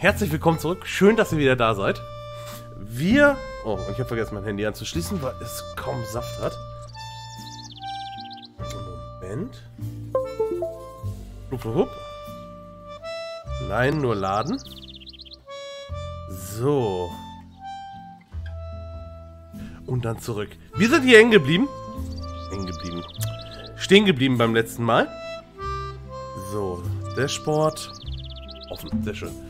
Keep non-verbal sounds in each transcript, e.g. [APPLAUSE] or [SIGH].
Herzlich willkommen zurück. Schön, dass ihr wieder da seid. Wir... Oh, und ich habe vergessen, mein Handy anzuschließen, weil es kaum Saft hat. Moment. Hup, hup, hup. Nein, nur laden. So. Und dann zurück. Wir sind hier hängen geblieben. Hängen geblieben. Stehen geblieben beim letzten Mal. So, Dashboard. Offen, sehr schön.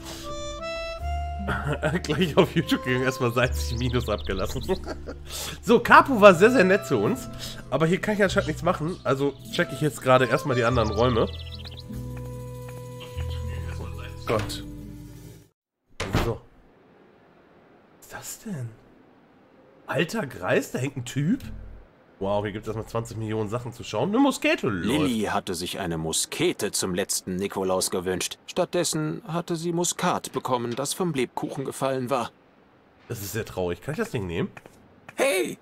[LAUGHS] Gleich auf YouTube gegangen, erstmal 60 Minus abgelassen. [LAUGHS] so, Capo war sehr, sehr nett zu uns. Aber hier kann ich anscheinend nichts machen. Also checke ich jetzt gerade erstmal die anderen Räume. Gott. So. Was ist das denn? Alter Greis, da hängt ein Typ? Wow, hier gibt es erstmal 20 Millionen Sachen zu schauen. Eine Muskete läuft. Lilly hatte sich eine Muskete zum letzten Nikolaus gewünscht. Stattdessen hatte sie Muskat bekommen, das vom Lebkuchen gefallen war. Das ist sehr traurig. Kann ich das Ding nehmen? Hey,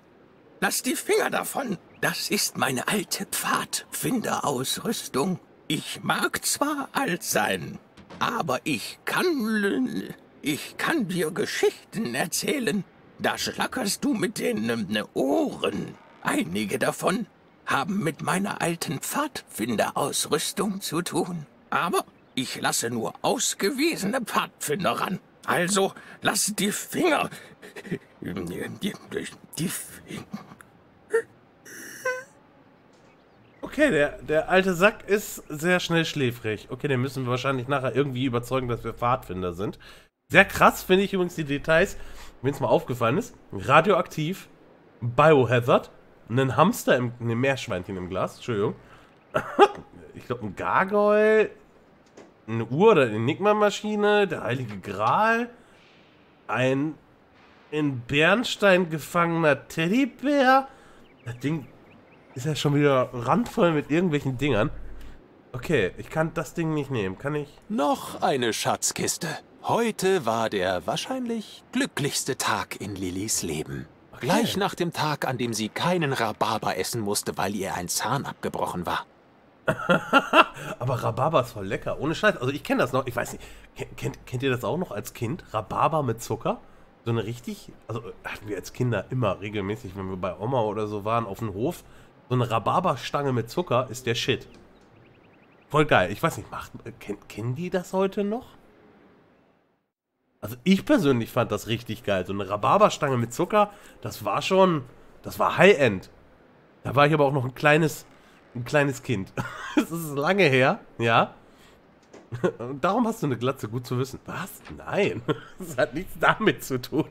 lass die Finger davon. Das ist meine alte Pfadfinderausrüstung. Ich mag zwar alt sein, aber ich kann... Ich kann dir Geschichten erzählen. Da schlackerst du mit den äh, Ohren. Einige davon haben mit meiner alten Pfadfinderausrüstung zu tun. Aber ich lasse nur ausgewiesene Pfadfinder ran. Also lass die Finger. Die, Finger. Okay, der, der alte Sack ist sehr schnell schläfrig. Okay, den müssen wir wahrscheinlich nachher irgendwie überzeugen, dass wir Pfadfinder sind. Sehr krass finde ich übrigens die Details, wenn es mal aufgefallen ist. Radioaktiv, Biohazard, ein Hamster, im, ein Meerschweinchen im Glas, Entschuldigung. [LAUGHS] ich glaube ein Gargoyle, eine Uhr oder Enigma-Maschine, der Heilige Gral, ein in Bernstein gefangener Teddybär. Das Ding ist ja schon wieder randvoll mit irgendwelchen Dingern. Okay, ich kann das Ding nicht nehmen. Kann ich? Noch eine Schatzkiste. Heute war der wahrscheinlich glücklichste Tag in Lillys Leben. Okay. Gleich nach dem Tag, an dem sie keinen Rhabarber essen musste, weil ihr ein Zahn abgebrochen war. [LAUGHS] Aber Rhabarber ist voll lecker. Ohne Scheiß. Also ich kenne das noch. Ich weiß nicht. Kennt, kennt ihr das auch noch als Kind? Rhabarber mit Zucker? So eine richtig... Also hatten wir als Kinder immer regelmäßig, wenn wir bei Oma oder so waren, auf dem Hof. So eine Rhabarberstange mit Zucker ist der Shit. Voll geil. Ich weiß nicht, macht, kennen die das heute noch? Also ich persönlich fand das richtig geil. So eine Rhabarberstange mit Zucker, das war schon, das war High-End. Da war ich aber auch noch ein kleines, ein kleines Kind. [LAUGHS] das ist lange her, ja. Und darum hast du eine Glatze, gut zu wissen. Was? Nein, [LAUGHS] das hat nichts damit zu tun.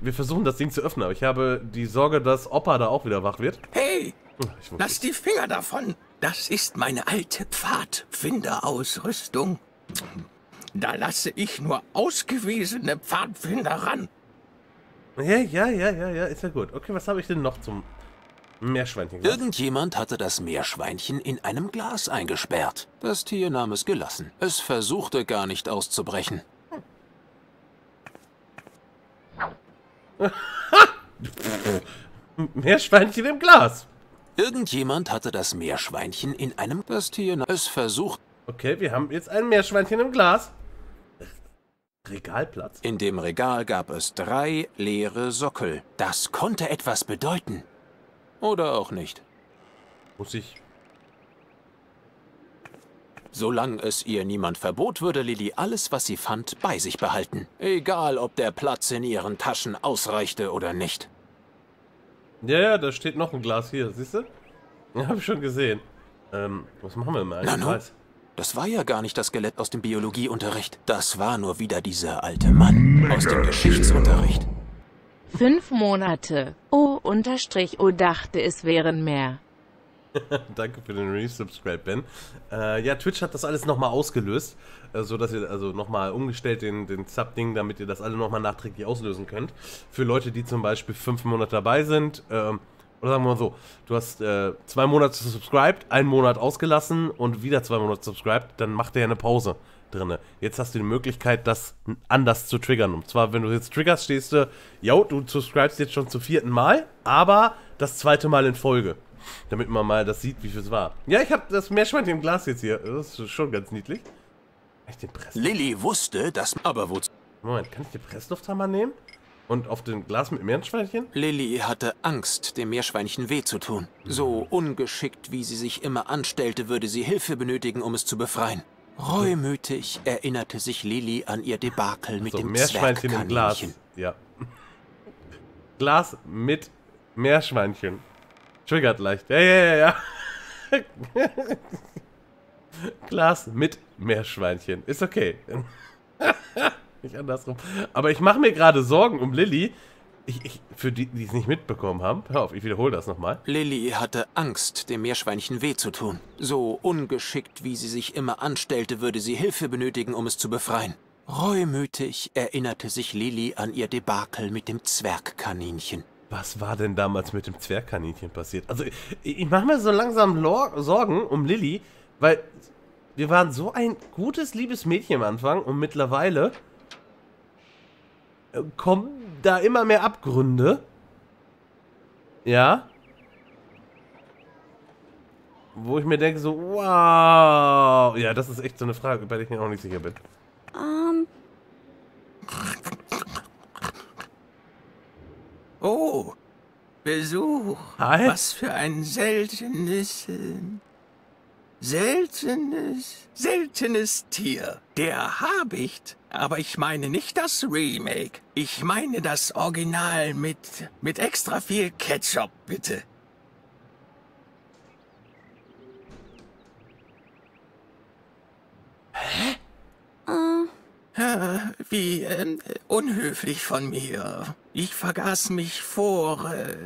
Wir versuchen das Ding zu öffnen, aber ich habe die Sorge, dass Opa da auch wieder wach wird. Hey, lass die Finger davon. Das ist meine alte Pfadfinderausrüstung. Da lasse ich nur ausgewiesene Pfadfinder ran. Ja, ja, ja, ja, ja, ist ja gut. Okay, was habe ich denn noch zum Meerschweinchen? Irgendjemand hatte das Meerschweinchen in einem Glas eingesperrt. Das Tier nahm es gelassen. Es versuchte gar nicht auszubrechen. [LAUGHS] Meerschweinchen im Glas. Irgendjemand hatte das Meerschweinchen in einem... Das Tier... Es versucht... Okay, wir haben jetzt ein Meerschweinchen im Glas. Regalplatz? In dem Regal gab es drei leere Sockel. Das konnte etwas bedeuten. Oder auch nicht. Muss ich... Solange es ihr niemand verbot, würde Lilly alles, was sie fand, bei sich behalten. Egal, ob der Platz in ihren Taschen ausreichte oder nicht. Ja, ja, da steht noch ein Glas hier, siehst du? Ja, hab ich schon gesehen. Ähm, was machen wir mal? Nano, das war ja gar nicht das Skelett aus dem Biologieunterricht. Das war nur wieder dieser alte Mann aus dem Geschichtsunterricht. Fünf Monate. O unterstrich O dachte, es wären mehr. [LAUGHS] Danke für den Resubscribe, Ben. Äh, ja, Twitch hat das alles nochmal ausgelöst, äh, so dass ihr also nochmal umgestellt den, den Sub-Ding, damit ihr das alle nochmal nachträglich auslösen könnt. Für Leute, die zum Beispiel fünf Monate dabei sind, ähm, oder sagen wir mal so, du hast äh, zwei Monate subscribed, einen Monat ausgelassen und wieder zwei Monate subscribed, dann macht er ja eine Pause drin. Jetzt hast du die Möglichkeit, das anders zu triggern. Und zwar, wenn du jetzt triggerst, stehst du, yo, du subscribest jetzt schon zum vierten Mal, aber das zweite Mal in Folge. Damit man mal das sieht, wie viel es war. Ja, ich habe das Meerschweinchen im Glas jetzt hier. Das ist schon ganz niedlich. Echt den Press Lilly wusste, dass... Aber wozu? Moment, kann ich den Presslufthammer nehmen? Und auf dem Glas mit Meerschweinchen? Lilly hatte Angst, dem Meerschweinchen weh zu tun. So ungeschickt, wie sie sich immer anstellte, würde sie Hilfe benötigen, um es zu befreien. Reumütig erinnerte sich Lilly an ihr Debakel mit So, dem Meerschweinchen im Glas. Ja. [LAUGHS] Glas mit Meerschweinchen. Triggert leicht. Ja, ja, ja, ja. [LAUGHS] Glas mit Meerschweinchen. Ist okay. [LAUGHS] nicht andersrum. Aber ich mache mir gerade Sorgen um Lilly. Ich, ich, für die, die es nicht mitbekommen haben. Hör auf, ich wiederhole das nochmal. Lilly hatte Angst, dem Meerschweinchen weh zu tun. So ungeschickt, wie sie sich immer anstellte, würde sie Hilfe benötigen, um es zu befreien. Reumütig erinnerte sich Lilly an ihr Debakel mit dem Zwergkaninchen. Was war denn damals mit dem Zwergkaninchen passiert? Also, ich, ich mache mir so langsam Lor Sorgen um Lilly, weil wir waren so ein gutes, liebes Mädchen am Anfang und mittlerweile kommen da immer mehr Abgründe. Ja. Wo ich mir denke, so, wow. Ja, das ist echt so eine Frage, bei der ich mir auch nicht sicher bin. Ähm, Oh, Besuch. Hi. Was für ein seltenes, seltenes, seltenes Tier. Der Habicht. Aber ich meine nicht das Remake. Ich meine das Original mit, mit extra viel Ketchup, bitte. Ah, Wie ähm, unhöflich von mir. Ich vergaß mich vor, äh,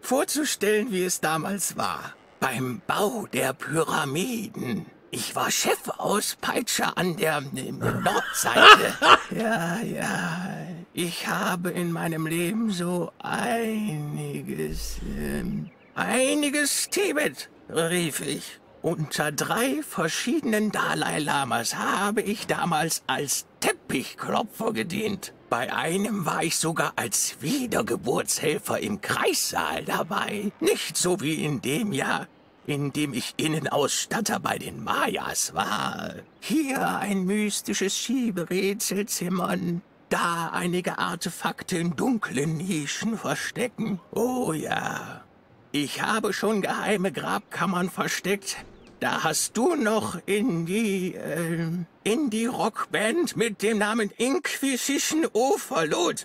vorzustellen, wie es damals war. Beim Bau der Pyramiden. Ich war Chefauspeitscher an der äh, Nordseite. [LAUGHS] ja, ja. Ich habe in meinem Leben so einiges, ähm, einiges Tibet, rief ich. Unter drei verschiedenen Dalai Lamas habe ich damals als Teppichklopfer gedient. Bei einem war ich sogar als Wiedergeburtshelfer im Kreissaal dabei. Nicht so wie in dem Jahr, in dem ich Innenausstatter bei den Mayas war. Hier ein mystisches Schieberätsel zimmern. Da einige Artefakte in dunklen Nischen verstecken. Oh ja, ich habe schon geheime Grabkammern versteckt. Da hast du noch in die, äh, in die Rockband mit dem Namen Inquisition Overload.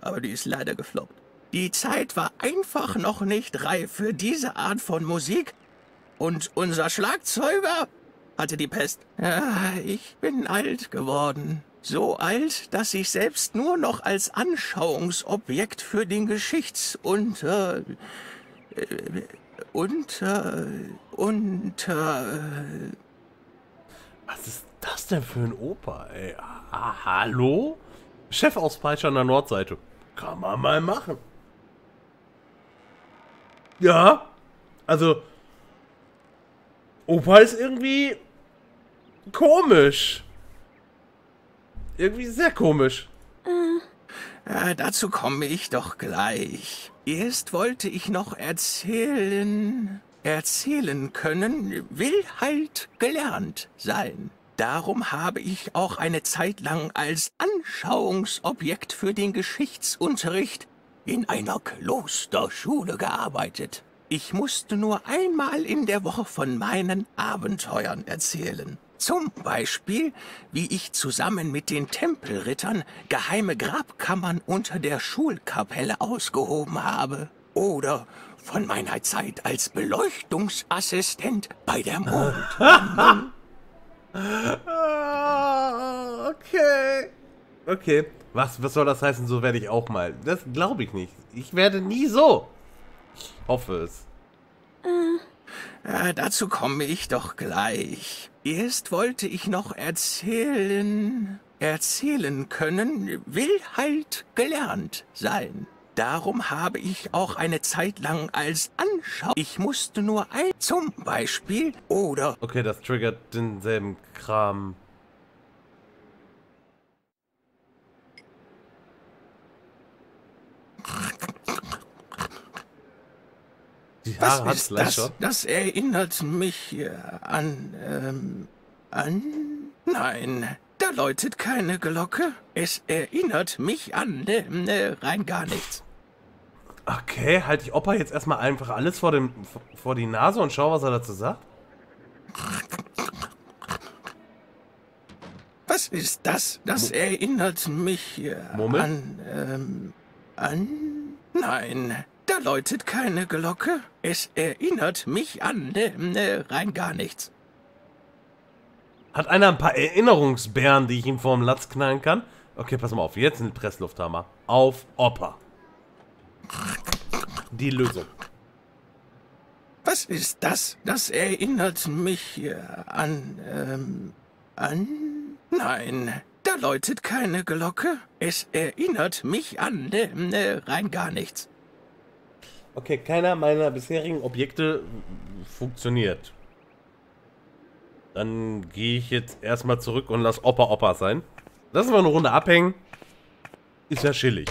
Aber die ist leider gefloppt. Die Zeit war einfach noch nicht reif für diese Art von Musik. Und unser Schlagzeuger hatte die Pest. Ja, ich bin alt geworden. So alt, dass ich selbst nur noch als Anschauungsobjekt für den Geschichts- und, äh, unter, unter, Was ist das denn für ein Opa, ey? Ah, hallo? Chefauspeitscher an der Nordseite. Kann man mal machen. Ja, also Opa ist irgendwie komisch. Irgendwie sehr komisch. Ja, dazu komme ich doch gleich. Erst wollte ich noch erzählen. Erzählen können will halt gelernt sein. Darum habe ich auch eine Zeit lang als Anschauungsobjekt für den Geschichtsunterricht in einer Klosterschule gearbeitet. Ich musste nur einmal in der Woche von meinen Abenteuern erzählen. Zum Beispiel, wie ich zusammen mit den Tempelrittern geheime Grabkammern unter der Schulkapelle ausgehoben habe. Oder von meiner Zeit als Beleuchtungsassistent bei der Mondlandung. Ah, okay. Okay. Was, was soll das heißen, so werde ich auch mal? Das glaube ich nicht. Ich werde nie so. Ich hoffe es. Ja, dazu komme ich doch gleich. Erst wollte ich noch erzählen. Erzählen können will halt gelernt sein. Darum habe ich auch eine Zeit lang als Anschau. Ich musste nur ein zum Beispiel oder Okay, das triggert denselben Kram. Die was Haare gleich das? schon. Das erinnert mich äh, an ähm, an nein, da läutet keine Glocke. Es erinnert mich an äh, rein gar nichts. Okay, halte ich Opa jetzt erstmal einfach alles vor, dem, vor die Nase und schau, was er dazu sagt? Was ist das? Das Mo erinnert mich äh, an, ähm, an... Nein, da läutet keine Glocke. Es erinnert mich an, äh, rein gar nichts. Hat einer ein paar Erinnerungsbären, die ich ihm vorm Latz knallen kann? Okay, pass mal auf. Jetzt ein Presslufthammer. Auf Opa die Lösung. Was ist das? Das erinnert mich äh, an, ähm, an... Nein, da läutet keine Glocke. Es erinnert mich an, äh, rein gar nichts. Okay, keiner meiner bisherigen Objekte funktioniert. Dann gehe ich jetzt erstmal zurück und lass Opa Opa sein. Lassen wir eine Runde abhängen. Ist ja chillig.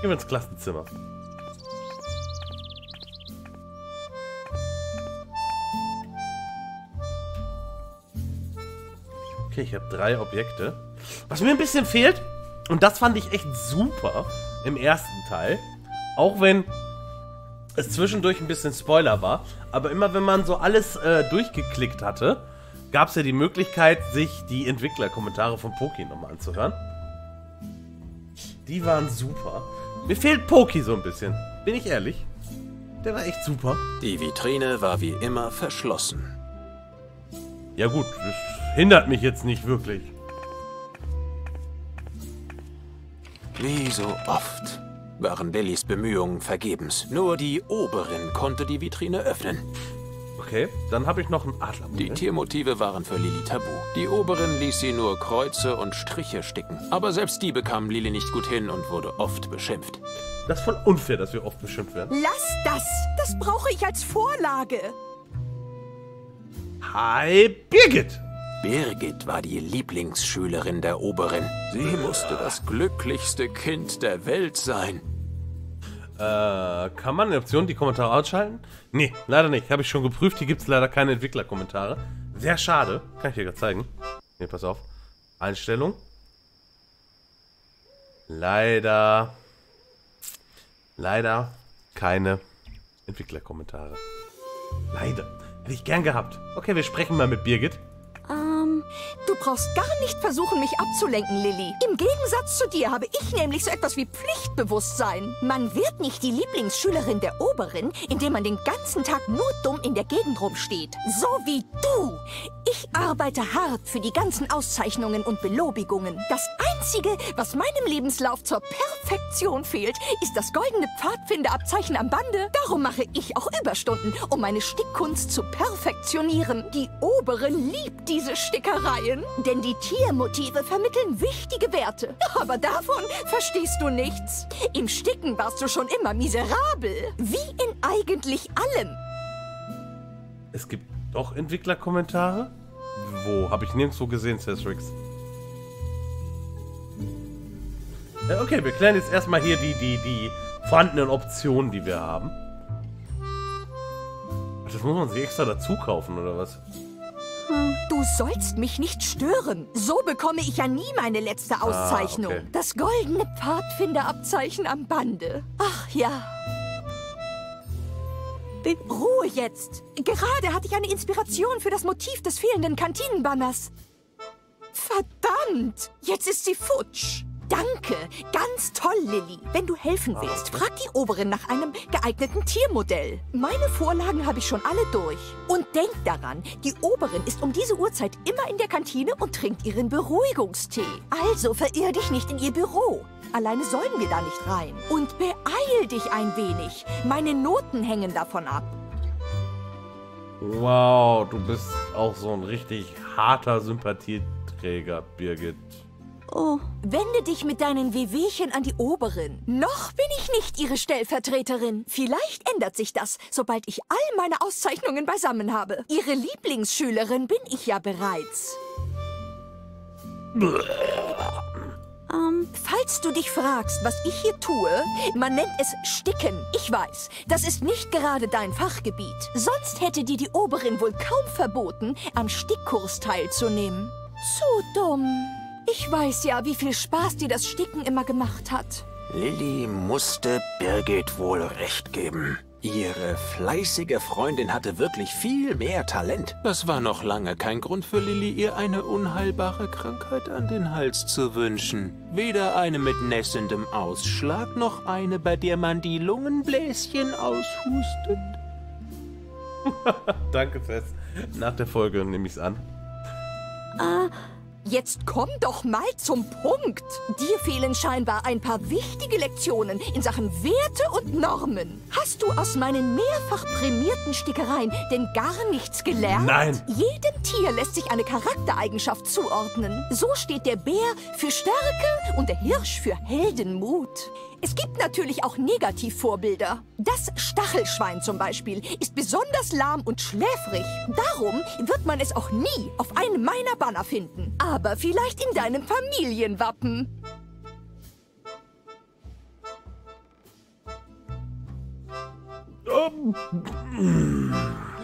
Gehen wir ins Klassenzimmer. Okay, ich habe drei Objekte. Was mir ein bisschen fehlt, und das fand ich echt super im ersten Teil, auch wenn es zwischendurch ein bisschen Spoiler war, aber immer wenn man so alles äh, durchgeklickt hatte, gab es ja die Möglichkeit, sich die Entwicklerkommentare von Poki nochmal anzuhören. Die waren super. Mir fehlt Poki so ein bisschen, bin ich ehrlich. Der war echt super. Die Vitrine war wie immer verschlossen. Ja gut, das hindert mich jetzt nicht wirklich. Wie so oft waren Lillys Bemühungen vergebens. Nur die Oberin konnte die Vitrine öffnen. Okay, dann habe ich noch ein Adler. Die Tiermotive waren für Lilly tabu. Die Oberin ließ sie nur Kreuze und Striche sticken. Aber selbst die bekam Lilly nicht gut hin und wurde oft beschimpft. Das ist voll unfair, dass wir oft beschimpft werden. Lass das! Das brauche ich als Vorlage. Hi, Birgit! Birgit war die Lieblingsschülerin der Oberin. Sie musste das glücklichste Kind der Welt sein. Äh, kann man eine Option die Kommentare ausschalten? Nee, leider nicht. Habe ich schon geprüft. Hier gibt es leider keine Entwicklerkommentare. Sehr schade. Kann ich dir gerade zeigen. Nee, pass auf. Einstellung. Leider. Leider keine Entwicklerkommentare. Leider. Hätte ich gern gehabt. Okay, wir sprechen mal mit Birgit. Du brauchst gar nicht versuchen, mich abzulenken, Lilly. Im Gegensatz zu dir habe ich nämlich so etwas wie Pflichtbewusstsein. Man wird nicht die Lieblingsschülerin der Oberin, indem man den ganzen Tag nur dumm in der Gegend rumsteht. So wie du. Ich arbeite hart für die ganzen Auszeichnungen und Belobigungen. Das Einzige, was meinem Lebenslauf zur Perfektion fehlt, ist das goldene Pfadfinderabzeichen am Bande. Darum mache ich auch Überstunden, um meine Stickkunst zu perfektionieren. Die Oberin liebt diese Stickereien, denn die Tiermotive vermitteln wichtige Werte. Aber davon verstehst du nichts. Im Sticken warst du schon immer miserabel. Wie in eigentlich allem. Es gibt doch Entwicklerkommentare? Wo? Habe ich nirgendwo gesehen, Cesrix. Äh, okay, wir klären jetzt erstmal hier die, die, die vorhandenen Optionen, die wir haben. Das muss man sich extra dazu kaufen, oder was? Du sollst mich nicht stören. So bekomme ich ja nie meine letzte Auszeichnung. Ah, okay. Das goldene Pfadfinderabzeichen am Bande. Ach ja. Ruhe jetzt. Gerade hatte ich eine Inspiration für das Motiv des fehlenden Kantinenbanners. Verdammt! Jetzt ist sie futsch. Danke, ganz toll, Lilly. Wenn du helfen willst, frag die Oberin nach einem geeigneten Tiermodell. Meine Vorlagen habe ich schon alle durch. Und denk daran, die Oberin ist um diese Uhrzeit immer in der Kantine und trinkt ihren Beruhigungstee. Also verirr dich nicht in ihr Büro. Alleine sollen wir da nicht rein. Und beeil dich ein wenig. Meine Noten hängen davon ab. Wow, du bist auch so ein richtig harter Sympathieträger, Birgit. Oh. Wende dich mit deinen Wehwehchen an die Oberin. Noch bin ich nicht ihre Stellvertreterin. Vielleicht ändert sich das, sobald ich all meine Auszeichnungen beisammen habe. Ihre Lieblingsschülerin bin ich ja bereits. Ähm, falls du dich fragst, was ich hier tue, man nennt es Sticken. Ich weiß, das ist nicht gerade dein Fachgebiet. Sonst hätte dir die Oberin wohl kaum verboten, am Stickkurs teilzunehmen. Zu dumm. Ich weiß ja, wie viel Spaß dir das Sticken immer gemacht hat. Lilly musste Birgit wohl recht geben. Ihre fleißige Freundin hatte wirklich viel mehr Talent. Das war noch lange kein Grund für Lilly, ihr eine unheilbare Krankheit an den Hals zu wünschen. Weder eine mit nässendem Ausschlag, noch eine, bei der man die Lungenbläschen aushustet. [LAUGHS] Danke, Fest. Nach der Folge nehme ich's an. Jetzt komm doch mal zum Punkt. Dir fehlen scheinbar ein paar wichtige Lektionen in Sachen Werte und Normen. Hast du aus meinen mehrfach prämierten Stickereien denn gar nichts gelernt? Nein. Jedem Tier lässt sich eine Charaktereigenschaft zuordnen. So steht der Bär für Stärke und der Hirsch für Heldenmut. Es gibt natürlich auch Negativvorbilder. Das Stachelschwein zum Beispiel ist besonders lahm und schläfrig. Darum wird man es auch nie auf einem meiner Banner finden. Aber vielleicht in deinem Familienwappen.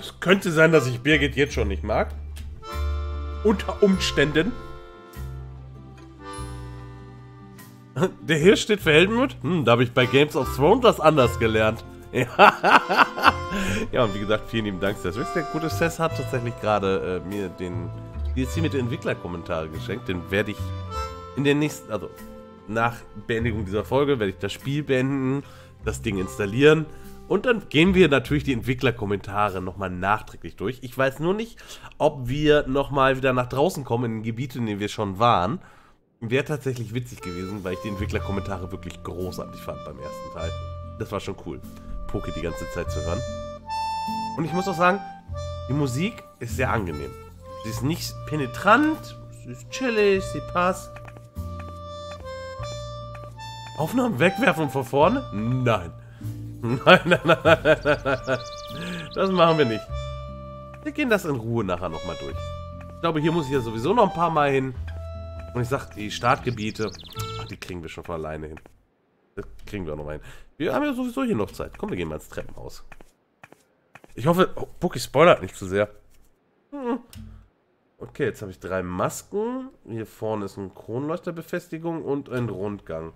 Es könnte sein, dass ich Birgit jetzt schon nicht mag. Unter Umständen. [LAUGHS] Der Hirsch steht für Heldenmut? Hm, da habe ich bei Games of Thrones das anders gelernt. [LAUGHS] ja, und wie gesagt, vielen lieben Dank, Sess. Der gute Sess hat tatsächlich gerade äh, mir den DLC mit den Entwicklerkommentare geschenkt. Den werde ich in der nächsten, also nach Beendigung dieser Folge, werde ich das Spiel beenden, das Ding installieren. Und dann gehen wir natürlich die Entwicklerkommentare nochmal nachträglich durch. Ich weiß nur nicht, ob wir nochmal wieder nach draußen kommen in den Gebieten, in denen wir schon waren. Wäre tatsächlich witzig gewesen, weil ich die Entwicklerkommentare wirklich großartig fand beim ersten Teil. Das war schon cool, Poke die ganze Zeit zu hören. Und ich muss auch sagen, die Musik ist sehr angenehm. Sie ist nicht penetrant, sie ist chillig, sie passt. Aufnahmen wegwerfen von vorne? Nein. Nein, nein, nein, nein, nein, nein, nein. Das machen wir nicht. Wir gehen das in Ruhe nachher nochmal durch. Ich glaube, hier muss ich ja sowieso noch ein paar Mal hin. Und ich sag, die Startgebiete, ach, die kriegen wir schon von alleine hin. Das kriegen wir auch noch mal hin. Wir haben ja sowieso hier noch Zeit. Komm, wir gehen mal ins Treppenhaus. Ich hoffe, oh, Bucky spoilert nicht zu sehr. Hm. Okay, jetzt habe ich drei Masken. Hier vorne ist eine Kronleuchterbefestigung und ein Rundgang.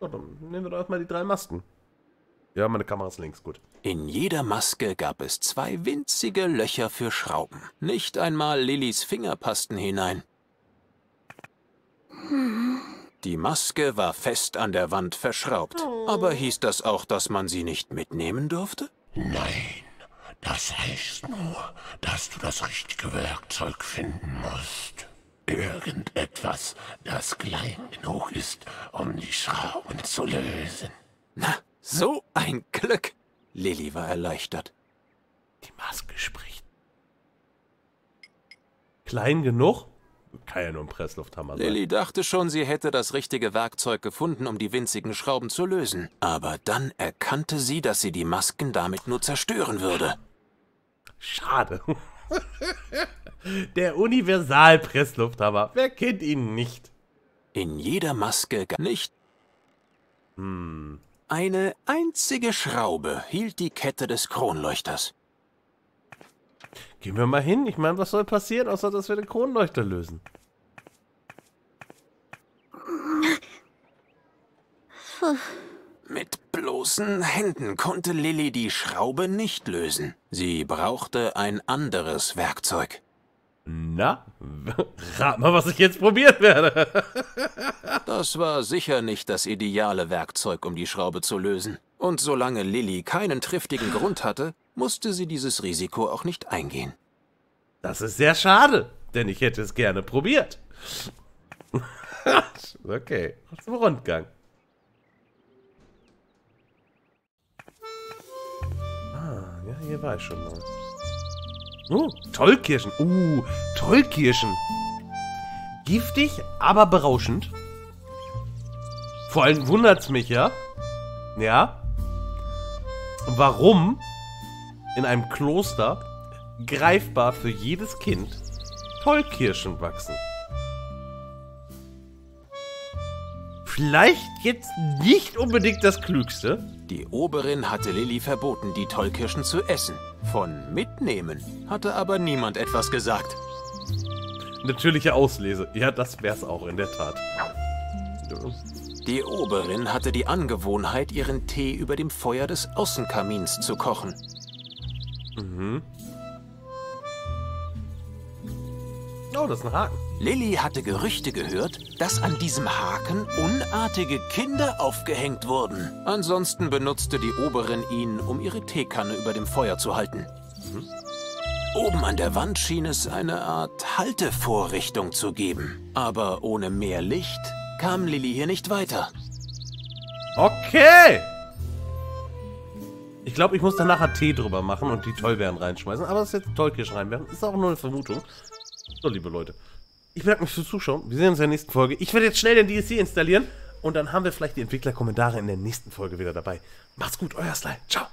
So, dann nehmen wir doch erstmal die drei Masken. Ja, meine Kamera ist links, gut. In jeder Maske gab es zwei winzige Löcher für Schrauben. Nicht einmal Lillys Finger passten hinein. Die Maske war fest an der Wand verschraubt. Aber hieß das auch, dass man sie nicht mitnehmen durfte? Nein, das heißt nur, dass du das richtige Werkzeug finden musst. Irgendetwas, das klein genug ist, um die Schrauben zu lösen. Na, so ein Glück! Lilly war erleichtert. Die Maske spricht. Klein genug? Kann ja nur ein Presslufthammer sein. Lilly dachte schon, sie hätte das richtige Werkzeug gefunden, um die winzigen Schrauben zu lösen. Aber dann erkannte sie, dass sie die Masken damit nur zerstören würde. Schade. Der Universal-Presslufthammer. Wer kennt ihn nicht? In jeder Maske gab nicht Hm. eine einzige Schraube hielt die Kette des Kronleuchters. Gehen wir mal hin. Ich meine, was soll passieren, außer dass wir den Kronleuchter lösen? Mit bloßen Händen konnte Lilly die Schraube nicht lösen. Sie brauchte ein anderes Werkzeug. Na, rat mal, was ich jetzt probieren werde. Das war sicher nicht das ideale Werkzeug, um die Schraube zu lösen. Und solange Lilly keinen triftigen Grund hatte, musste sie dieses Risiko auch nicht eingehen. Das ist sehr schade, denn ich hätte es gerne probiert. [LAUGHS] okay, zum Rundgang. Ah, ja, hier war ich schon mal. Oh, Tollkirschen. Uh, Tollkirschen. Giftig, aber berauschend. Vor allem wundert's mich, ja? Ja. Warum in einem Kloster greifbar für jedes Kind Tollkirschen wachsen? Vielleicht jetzt nicht unbedingt das Klügste. Die Oberin hatte Lilly verboten, die Tollkirschen zu essen. Von mitnehmen hatte aber niemand etwas gesagt. Natürliche Auslese. Ja, das wär's auch, in der Tat. Die Oberin hatte die Angewohnheit, ihren Tee über dem Feuer des Außenkamins zu kochen. Mhm. Oh, das ist ein Haken. Lilly hatte Gerüchte gehört, dass an diesem Haken unartige Kinder aufgehängt wurden. Ansonsten benutzte die Oberin ihn, um ihre Teekanne über dem Feuer zu halten. Oben an der Wand schien es eine Art Haltevorrichtung zu geben. Aber ohne mehr Licht kam Lilly hier nicht weiter. Okay. Ich glaube, ich muss da nachher Tee drüber machen und die Tollbeeren reinschmeißen. Aber das ist jetzt Tollkirschen reinwerfen. Ist auch nur eine Vermutung. So, liebe Leute. Ich bedanke mich fürs Zuschauen. Wir sehen uns in der nächsten Folge. Ich werde jetzt schnell den DSC installieren. Und dann haben wir vielleicht die Entwicklerkommentare in der nächsten Folge wieder dabei. Macht's gut, euer Sly. Ciao.